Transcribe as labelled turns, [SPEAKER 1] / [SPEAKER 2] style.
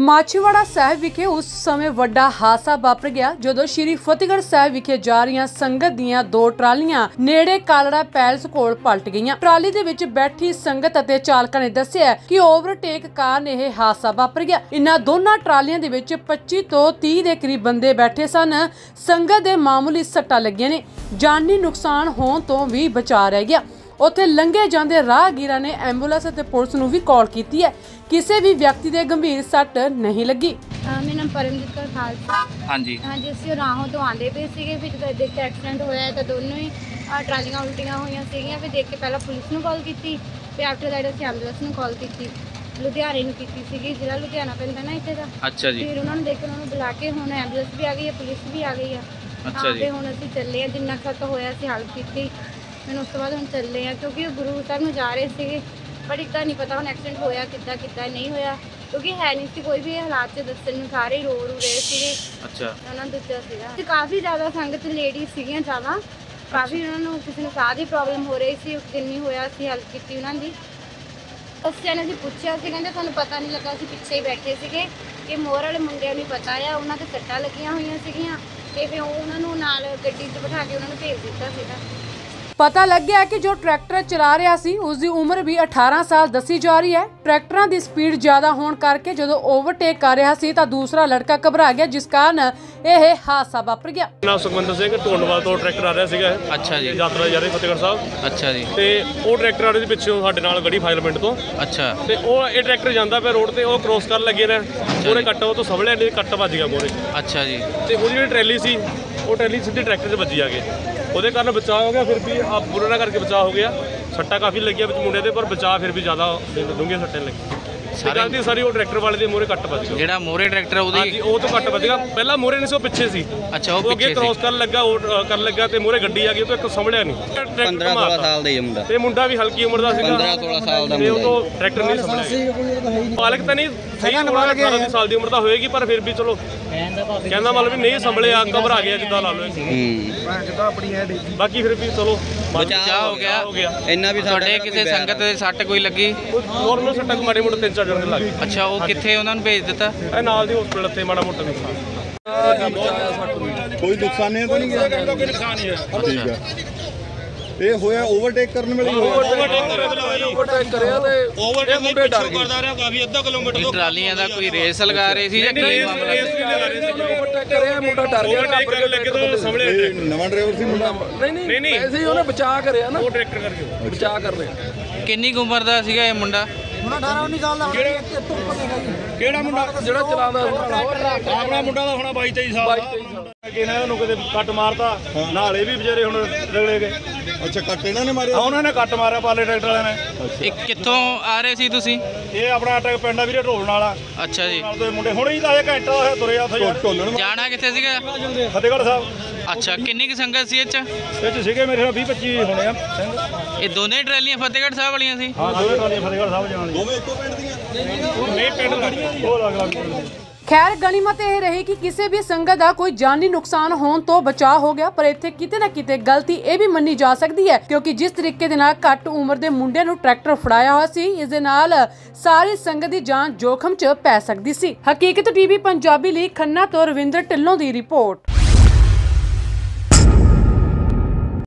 [SPEAKER 1] ਮਾਛੀਵਾੜਾ ਸਾਹਿਬ ਵਿਖੇ ਉਸ ਸਮੇਂ ਵੱਡਾ ਹਾਦਸਾ ਵਾਪਰ ਗਿਆ, ਜਦੋਂ ਸ਼੍ਰੀ ਫਤਿਹਗੜ੍ਹ ਸਾਹਿਬ ਵਿਖੇ ਜਾ ਰਹੀਆਂ ਸੰਗਤ ਦੀਆਂ ਦੋ ਟਰਾਲੀਆਂ ਨੇੜੇ ਕਾਲੜਾ ਪੈਲਸ ਕੋਲ ਪਲਟ ਗਈਆਂ। ਟਰਾਲੀ ਦੇ ਵਿੱਚ ਬੈਠੀ ਸੰਗਤ ਅਤੇ ਚਾਲਕਾਂ ਨੇ ਦੱਸਿਆ ਕਿ ਓਵਰਟੇਕ ਕਾਰਨ ਇਹ ਹਾਦਸਾ ਵਾਪਰ ਗਿਆ। ਇਨ੍ਹਾਂ ਦੋਨਾਂ ਟਰਾਲੀਆਂ ਦੇ ਵਿੱਚ 25 ਤੋਂ 30 ਦੇ ਕਰੀਬ ਬੰਦੇ ਬੈਠੇ ਸਨ। ਸੰਗਤ ਦੇ ਮਾਮੂਲੀ ਸੱਟਾਂ ਲੱਗੀਆਂ ਨੇ। ਜਾਨੀ ਨੁਕਸਾਨ ਹੋਣ ਤੋਂ ਵੀ ਬਚਾ ਰਹਿ ਗਿਆ। ਉੱਥੇ ਲੰਘੇ ਜਾਂਦੇ ਰਾਹਗੀਰਾਂ ਨੇ ਐਂਬੂਲੈਂਸ ਅਤੇ ਪੁਲਿਸ ਨੂੰ ਵੀ ਕਾਲ ਕੀਤੀ ਹੈ। ਕਿਸੇ ਵੀ ਵਿਅਕਤੀ ਦੇ ਗੰਭੀਰ ਸੱਟ ਨਹੀਂ ਲੱਗੀ।
[SPEAKER 2] ਮੇਰਾ ਨਾਮ ਪਰਮਜੀਤ ਕੌਰ ਖਾਲਸਾ।
[SPEAKER 3] ਹਾਂਜੀ।
[SPEAKER 2] ਹਾਂਜੀ ਅਸੀਂ ਰਾਹੋਂ ਤੋਂ ਆਂਦੇ ਪਏ ਸੀਗੇ ਫਿਰ ਜਦੋਂ ਦੇਖ ਕੇ ਐਕਸੀਡੈਂਟ ਹੋਇਆ ਹੈ ਤਾਂ ਦੋਨੋਂ ਹੀ ਅਹ ਟਰਾਲੀਆਂ ਉਲਟੀਆਂ ਹੋਈਆਂ ਸੀਗੀਆਂ ਫਿਰ ਦੇਖ ਕੇ ਪਹਿਲਾਂ ਪੁਲਿਸ ਨੂੰ ਕਾਲ ਕੀਤੀ ਫਿਰ ਆਫਟਰ ਦੈਟ ਅਸੀਂ ਐਂਬੂਲੈਂਸ ਨੂੰ ਕਾਲ ਕੀਤੀ ਲੁਧਿਆਣੇ ਨੂੰ ਕੀਤੀ ਸੀਗੀ ਜਿਹੜਾ ਲੁਧਿਆਣਾ ਪੈਂਦਾ ਨਾ ਇੱਥੇ ਦਾ।
[SPEAKER 3] ਅੱਛਾ ਜੀ।
[SPEAKER 2] ਫਿਰ ਉਹਨਾਂ ਨੂੰ ਦੇਖ ਕੇ ਉਹਨਾਂ ਨੂੰ ਬੁਲਾ ਕੇ ਹੁਣ ਐਂਬੂਲੈਂਸ ਵੀ ਆ ਗਈ ਹੈ ਪੁਲਿਸ ਵੀ ਆ ਗਈ ਆ
[SPEAKER 3] ਅੱਛਾ ਜੀ।
[SPEAKER 2] ਤੇ ਹੁਣ ਅਸੀਂ ਚੱਲੇ ਆ ਜਿੰਨਾ ਖਤ ਹੋਇਆ ਅਸੀਂ ਹੈਲਪ ਕੀਤੀ। ਫਿਰ ਉਸ ਤੋਂ ਬਾਅਦ ਹੁਣ ਚੱਲੇ ਆ ਕਿਉਂਕਿ ਉਹ ਗੁਰੂ ਸਾਹਿਬ ਨੂੰ ਜਾ ਰਹੇ ਸੀਗੇ ਪਰ ਇੱਦਾਂ ਨਹੀਂ ਪਤਾ ਹੁਣ ਐਕਸੀਡੈਂਟ ਹੋਇਆ ਕਿੱਦਾਂ ਕਿੱਦਾਂ ਨਹੀਂ ਹੋਇਆ ਕਿਉਂਕਿ ਹੈ ਨਹੀਂ ਸੀ ਕੋਈ ਵੀ ਇਹ ਹਾਲਾਤ ਚ ਦੱਸਣ ਨੂੰ ਸਾਰੇ ਹੀ ਰੋ ਰੂ ਰਹੇ ਸੀਗੇ।
[SPEAKER 3] ਅੱਛਾ।
[SPEAKER 2] ਉਹਨਾਂ ਨੂੰ ਦੱਸਿਆ ਸੀਗਾ। ਤੇ ਕਾਫੀ ਜ਼ਿਆਦਾ ਸੰਗਤ ਲੇਡੀ ਸੀਗੀਆਂ ਜ਼ਿਆਦਾ ਕਾਫੀ ਉਹਨਾਂ ਨੂੰ ਕਿਸੇ ਨੂੰ ਸਾਹ ਦੀ ਪ੍ਰੋਬਲਮ ਹੋ ਰਹੀ ਸੀ ਉਸ ਦਿਨ ਨਹੀਂ ਹੋਇਆ ਸੀ ਹੈਲਪ ਕੀਤੀ ਉਹਨਾਂ ਦੀ। ਉਸ ਨੇ ਅਸੀਂ ਪੁੱਛਿਆ ਸੀ ਕਹਿੰਦੇ ਸਾਨੂੰ ਪਤਾ ਨਹੀਂ ਲੱਗਾ ਅਸੀਂ ਪਿੱਛੇ ਹੀ ਬੈਠੇ ਸੀਗੇ। ਕਿ ਮੋਰ ਵਾਲੇ ਮੁੰਡਿਆਂ ਨੂੰ ਪਤਾ ਆ ਉਹਨਾਂ ਤੇ ਸੱਟਾਂ ਲੱਗੀਆਂ ਹੋਈਆਂ ਸੀਗੀਆਂ। ਤੇ ਫਿਰ ਉਹ ਉਹਨਾਂ ਨੂੰ ਨਾਲ ਗੱਡੀ 'ਚ ਬਿਠਾ ਕੇ ਉਹਨਾਂ ਨੂੰ ਭੇਜ ਦਿੱਤਾ ਸੀਗਾ।
[SPEAKER 1] ਪਤਾ ਲੱਗਿਆ ਕਿ ਜੋ ਟਰੈਕਟਰ ਚਲਾ ਰਿਹਾ ਸੀ ਉਸ ਦੀ ਉਮਰ ਵੀ 18 ਸਾਲ ਦੱਸੀ ਜਾ ਰਹੀ ਹੈ। ਟਰੈਕਟਰਾਂ ਦੀ ਸਪੀਡ ਜ਼ਿਆਦਾ ਹੋਣ ਕਰਕੇ ਜਦੋਂ ਓਵਰਟੇਕ ਕਰ ਰਿਹਾ ਸੀ ਤਾਂ ਦੂਸਰਾ ਲੜਕਾ ਘਬਰਾ ਗਿਆ ਜਿਸ ਕਾਰਨ ਇਹ ਹਾਦਸਾ ਵਾਪਰ ਗਿਆ।
[SPEAKER 4] ਨਾਮ ਸੁਖਮੰਦਰ ਸਿੰਘ ਢੋਂਡਵਾਲ ਤੋਂ ਟਰੈਕਟਰ ਆ ਰਿਹਾ ਸੀਗਾ।
[SPEAKER 3] ਅੱਛਾ ਜੀ।
[SPEAKER 4] ਯਾਤਰਾ ਜਾ ਰਹੀ ਫਤਿਹਗੜ੍ਹ ਸਾਹਿਬ।
[SPEAKER 3] ਅੱਛਾ ਜੀ।
[SPEAKER 4] ਤੇ ਉਹ ਟਰੈਕਟਰ ਆ ਰਿਹਾ ਸੀ ਪਿੱਛੋਂ ਸਾਡੇ ਨਾਲ ਗੜੀ ਫਾਇਲ ਪਿੰਡ ਤੋਂ।
[SPEAKER 3] ਅੱਛਾ।
[SPEAKER 4] ਤੇ ਉਹ ਇਹ ਟਰੈਕਟਰ ਜਾਂਦਾ ਪਿਆ ਰੋਡ ਤੇ ਉਹ ਕ੍ਰੋਸ ਕਰਨ ਲੱਗੇ ਨੇ। ਪੂਰੇ ਕੱਟ ਉਹ ਤੋਂ ਸਵਲੇ ਨਹੀਂ ਕੱਟ ਵੱਜ ਗਿਆ ਮੋਰੇ
[SPEAKER 3] ਅੱਛਾ ਜੀ।
[SPEAKER 4] ਤੇ ਉਹਦੀ ਜਿਹੜੀ ਟਰੈਲੀ ਸੀ ਉਹ ਟੈਲੀ ਸਿੱਧੀ ਟਰੈਕਟਰ 'ਚ ਵੱਜੀ ਆ ਕੇ। ਉਹਦੇ ਕਾਰਨ ਬਚਾਅ ਹੋ ਗਿਆ, ਫਿਰ ਵੀ ਆ ਬੁਰਾ ਕਰਕੇ ਬਚਾਅ ਹੋ ਗਿਆ। ਸੱਟਾ ਕਾਫੀ ਲੱਗੀਆਂ ਵਿੱਚ ਮੁੰਡੇ ਦੇ, ਪਰ ਬਚਾਅ ਫਿਰ ਵੀ ਜ਼ਿਆਦਾ ਡੂੰਘੀਆਂ ਸੱਟਾਂ ਲੱਗੀਆਂ।
[SPEAKER 3] ਸਾਰੇ-
[SPEAKER 4] ਸਾਰੇ ਦੀ ਸਾਰੀ ਉਹ ਟਰੈਕਟਰ ਵਾਲੇ ਦੇ ਮੋਰੇ ਕੱਟ ਵੱਜ ਗਿਆ।
[SPEAKER 3] ਜਿਹੜਾ ਮੋਰੇ ਟਰੈਕਟਰ
[SPEAKER 4] ਹਾਂਜੀ
[SPEAKER 3] ਉਹਦੀ
[SPEAKER 4] ਉਹ ਤੋਂ ਕੱਟ ਵੱਜ ਗਿਆ। ਪਹਿਲਾਂ ਮੋਰੇ ਨਹੀਂ ਸੀ ਉਹ ਪਿੱਛੇ ਸੀ।
[SPEAKER 3] ਅੱਛਾ ਉਹ
[SPEAKER 4] ਉਹ ਅੱਗੇ
[SPEAKER 3] ਪਿੱਛੇ
[SPEAKER 4] ਕ੍ਰੋਸ
[SPEAKER 3] ਸੀ
[SPEAKER 4] ਕਰਨ ਲੱਗਾ ਉਹ ਅ, ਕਰਨ ਲੱਗਾ ਤੇ ਮੂਰੇ ਗੱਡੀ ਆ ਗਈ ਉਹ ਤੋਂ ਇੱਕ ਸੰਭਲਿਆ ਨਹੀਂ।
[SPEAKER 5] 15 16 ਸਾਲ ਦਾ ਹੀ ਮੁੰਡਾ।
[SPEAKER 4] ਤੇ ਮੁੰਡਾ ਵੀ ਹਲਕੀ ਉਮਰ ਦਾ ਸੀਗਾ।
[SPEAKER 5] 15 16 ਸਾਲ ਦਾ
[SPEAKER 4] ਤੇ ਉਹ
[SPEAKER 5] ਮੁੰਡਾ
[SPEAKER 4] ਤੋਂ ਟਰੈਕਟਰ ਨਹੀਂ ਸੰਭਲਿਆ। ਮਾਲਕ ਤਾਂ ਨਹੀਂ ਸਹੀ ਉਮਰ ਦਾ 18 ਸਾਲ ਦੀ ਉਮਰ ਦਾ ਹੋਏਗੀ ਪਰ ਫਿਰ ਵੀ ਚਲੋ। ਕਹਿੰਦਾ ਮਤਲਬ ਵੀ ਨਹੀਂ ਸੰਭਲਿਆ ਘਬਰਾ ਗਿਆ ਜਿੱਦਾਂ ਲਾ ਲਓ।
[SPEAKER 5] ਹੂੰ।
[SPEAKER 4] ਬਾਕੀ ਫਿਰ ਵੀ ਚਲੋ।
[SPEAKER 5] ਬਚਾਅ
[SPEAKER 3] ਹੋ ਗਿਆ।
[SPEAKER 4] ਹੋ ਗਿਆ।
[SPEAKER 5] ਇੰਨਾ ਵੀ
[SPEAKER 3] ਤੁਹਾਡੇ
[SPEAKER 5] ਸਾਡਾ
[SPEAKER 3] ਕਿਸੇ ਸੰਗਤ ਦੇ ਸੱਟ ਕੋਈ ਲੱਗੀ?
[SPEAKER 4] ਨੋਰਮਲ ਸੱਟਾ ਕੋ ਮਾੜੇ ਮੋਟੇ ਤਿੰਨ ਚਾਰ ਜਣੇ ਲੱਗ
[SPEAKER 3] ਅੱਛਾ ਉਹ ਕਿੱਥੇ ਉਹਨਾਂ ਨੂੰ ਭੇਜ ਦਿੱਤਾ?
[SPEAKER 4] ਇਹ ਨਾਲ ਦੀ ਹਸਪੀਟਲ ਤੇ ਮਾੜਾ ਮੋਟਾ ਨੁਕਸਾਨ।
[SPEAKER 6] ਕੋਈ ਨੁਕਸਾਨ ਨਹੀਂ ਤਾਂ ਨਹੀਂ ਗਿਆ। ਠੀਕ ਹੈ। ਇਹ ਹੋਇਆ ਓਵਰਟੇਕ ਕਰਨ ਵੇਲੇ ਹੀ ਹੋਇਆ।
[SPEAKER 3] ਵੀ ਟਰਾਲੀਆਂ ਦਾ ਕੋਈ ਰੇਸ ਲਗਾ ਰਹੇ ਸੀ ਜਾਂ ਕੀ ਮਾਮਲਾ
[SPEAKER 4] ਓਵਰਟੇਕ ਕਰਨ ਲੱਗੇ ਤਾਂ ਸੰਭਲਿਆ
[SPEAKER 6] ਇਹ ਨਵਾਂ ਡਰਾਈਵਰ ਸੀ ਮੁੰਡਾ?
[SPEAKER 4] ਨਹੀਂ ਨਹੀਂ
[SPEAKER 7] ਐਸੇ ਹੀ ਉਹਨੇ ਬਚਾ ਕਰਿਆ ਨਾ।
[SPEAKER 4] ਉਹ ਟਰੈਕਟਰ ਕਰਕੇ।
[SPEAKER 7] ਬਚਾ ਕਰ ਰਿਹਾ
[SPEAKER 3] ਕਿੰਨੀ ਕੁ ਉਮਰ ਦਾ ਸੀਗਾ ਇਹ ਮੁੰਡਾ?
[SPEAKER 7] ਕਿਹੜਾ ਮੁੰਡਾ ਜਿਹੜਾ ਚਲਾਉਂਦਾ ਸੀ
[SPEAKER 4] ਆਪਣਾ ਮੁੰਡਾ ਦਾ ਹੋਣਾ 22 23 ਸਾਲ
[SPEAKER 7] 22 23 ਸਾਲ
[SPEAKER 4] ਕਿਨੇ ਉਹਨੂੰ ਕਦੇ ਕੱਟ ਮਾਰਤਾ ਨਾਲੇ ਵੀ ਵਿਚਾਰੇ ਹੁਣ ਰਗੜੇ ਗਏ।
[SPEAKER 6] ਅੱਛਾ ਕੱਟ ਇਹਨਾਂ ਨੇ ਮਾਰਿਆ?
[SPEAKER 4] ਉਹਨਾਂ ਨੇ ਕੱਟ ਮਾਰਿਆ ਪਾਲੇ ਟਰੈਕਟਰ ਵਾਲਿਆਂ ਨੇ।
[SPEAKER 3] ਇਹ ਕਿੱਥੋਂ ਆ ਰਹੇ ਸੀ ਤੁਸੀਂ?
[SPEAKER 4] ਇਹ ਆਪਣਾ ਟਰੈਕ ਪਿੰਡ ਆ ਵੀਰੇ ਢੋਲਣ ਵਾਲਾ
[SPEAKER 3] ਅੱਛਾ ਜੀ।
[SPEAKER 4] ਨਾਲ ਦੇ ਮੁੰਡੇ। ਹੁਣੇ ਹੀ ਤਾਂ ਇਹ ਘੰਟਾ ਹੋਇਆ ਤੁਰੇ ਆ ਉੱਥੇ ਯਾਰ।
[SPEAKER 6] ਢੋਲਣ
[SPEAKER 3] ਜਾਣਾ ਕਿੱਥੇ ਸੀਗਾ?
[SPEAKER 4] ਫਤਿਹਗੜ੍ਹ ਸਾਹਿਬ।
[SPEAKER 3] ਅੱਛਾ ਕਿੰਨੀ ਕੁ ਸੰਗਤ ਸੀ ਇਹ ਚ?
[SPEAKER 4] ਸੀਗੇ ਮੇਰੇ ਨਾਲ 20 25 ਹੋਣੇ ਆ। ਸਿੰਘ
[SPEAKER 3] ਇਹ ਦੋਨੇ ਟਰਾਲੀਆਂ ਫਤਿਹਗੜ੍ਹ ਸਾਹਿਬ ਵਾਲੀਆਂ ਸੀ?
[SPEAKER 4] ਹਾਂ ਦੋਵੇਂ ਟਰਾਲੀਆਂ ਫਤਿਹਗੜ੍ਹ ਸਾਹਿਬ ਜਾਣ
[SPEAKER 6] ਦੋਵੇਂ ਇੱਕੋ ਪਿੰਡ ਦੀਆਂ?
[SPEAKER 4] ਨਹੀਂ ਪਿੰਡ ਲੱਗੀਆਂ ਉਹ ਲੱਗ ਲੱਗ ਪਿੰਡ ਦੀਆਂ।
[SPEAKER 1] ਖੈਰ ਇਹ ਰਹੀ ਕਿ ਕਿਸੇ ਵੀ ਸੰਗਤ ਦਾ ਕੋਈ ਜਾਨੀ ਨੁਕਸਾਨ ਹੋਣ ਤੋਂ ਬਚਾਅ ਹੋ ਗਿਆ ਪਰ ਇੱਥੇ ਕਿਤੇ ਨਾ ਕਿਤੇ ਗਲਤੀ ਇਹ ਵੀ ਮੰਨੀ ਜਾ ਸਕਦੀ ਹੈ ਕਿਉਂਕਿ ਜਿਸ ਤਰੀਕੇ ਦੇ ਨਾਲ ਘੱਟ ਉਮਰ ਦੇ ਮੁੰਡਿਆਂ ਨੂੰ ਟਰੈਕਟਰ ਫੜਾਇਆ ਹੋਇਆ ਸੀ ਇਸ ਦੇ ਨਾਲ ਸਾਰੀ ਸੰਗਤ ਦੀ ਜਾਨ ਜੋਖਮ 'ਚ ਪੈ ਸਕਦੀ ਸੀ। ਹਕੀਕਤ ਟੀਵੀ ਪੰਜਾਬੀ ਲਈ ਖੰਨਾ ਤੋਂ ਰਵਿੰਦਰ ਢਿੱਲੋਂ ਦੀ ਰਿਪੋਰਟ।